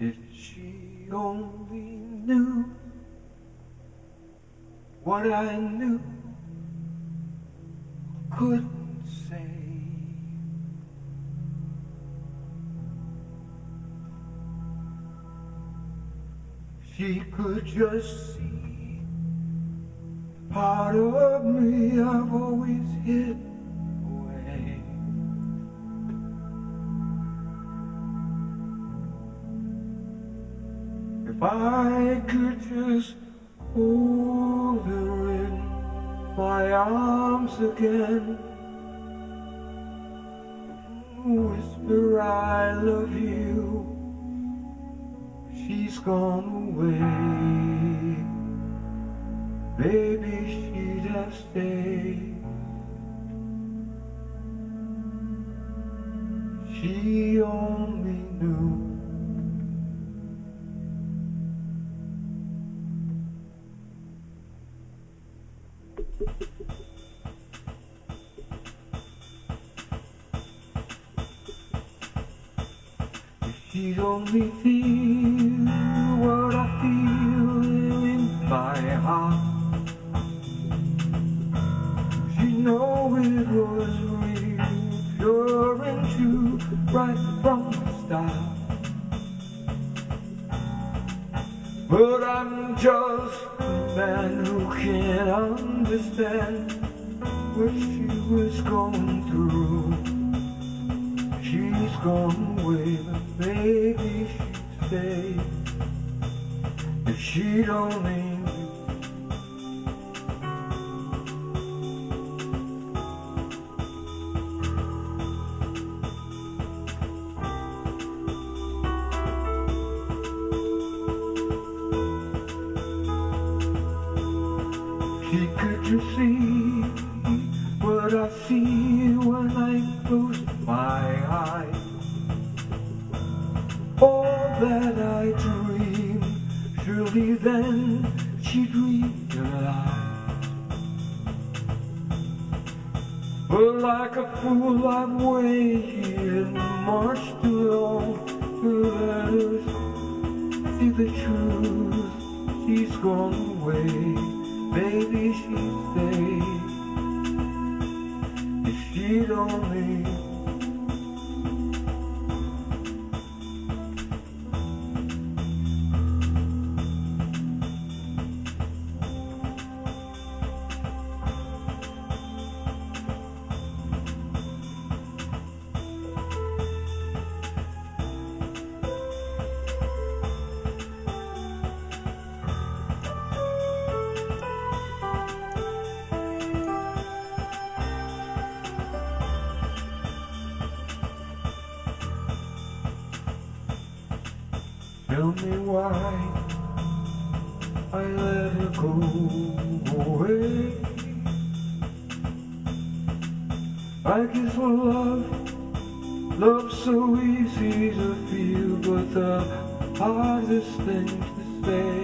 If she only knew what I knew, couldn't say. She could just see part of me I've always hid If I could just hold her in my arms again, whisper I love you she's gone away. Baby, she'd have stayed. She only knew. She'd only feel what I feel in my heart. She'd know it was real, pure and true right from the start. But I'm just a man who can't understand what she was going through She's gone away, but maybe she'd stay if she'd only. She could see what I see when I close my eyes. All that I dream, surely then she'd realize. But like a fool I've waited much too long to let see the truth. She's gone away Maybe she'd stay if she'd Tell me why I let her go away. I guess for love, love's so easy to feel, but the hardest thing to say.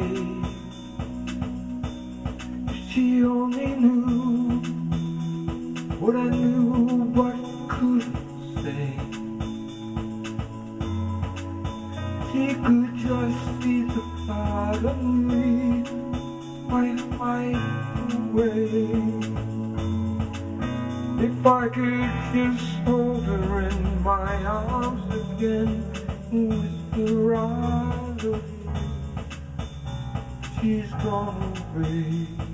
She only knew what I knew, of me I hide away. If I could just hold her in my arms again, whisper I love you, she's gone away.